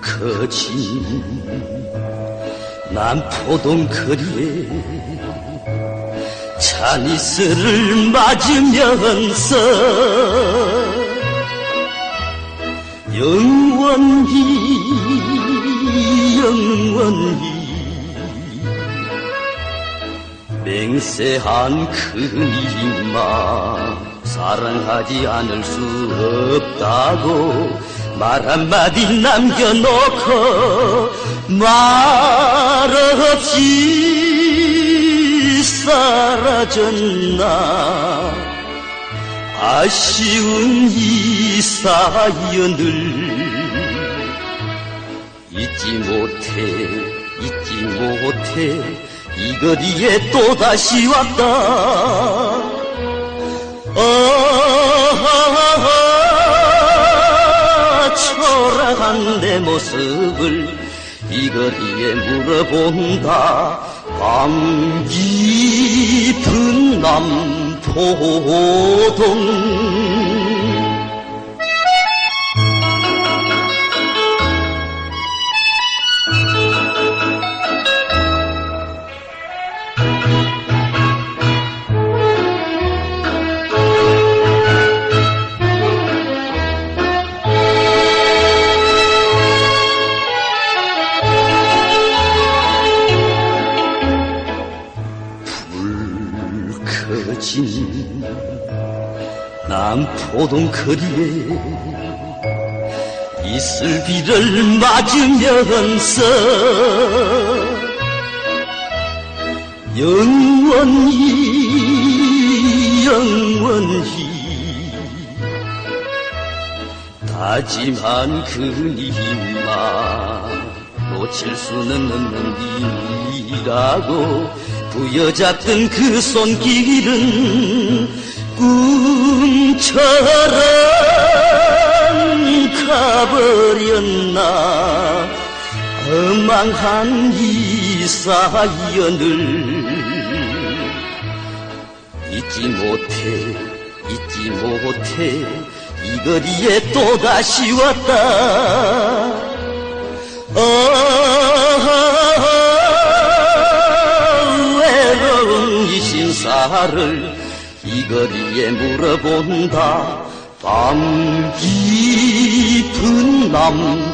울컥진 남포동 거리에 찬이스를 맞으면서 영원히 영원히 맹세한 그님만 사랑하지 않을 수 없다고 말 한마디 남겨놓고 말없이 사라졌나. 아쉬운 이 사연을 잊지 못해 잊지 못해 이 거리에 또다시 왔다. 아, 초라한 내 모습을 이 거리에 물어본다. 밤 깊은 남포동 커진 남포동 거리에 이슬비를 맞으면서 영원히 영원히 다짐한 그님마 놓칠 수는 없는 일이라고 부여잡던 그 손길은 꿈처럼 가버렸나. 엉망한 이 사연을 잊지 못해 잊지 못해 이 거리에 또다시 왔다 이 신사를 이 거리에 물어본다. 밤 깊은 남포동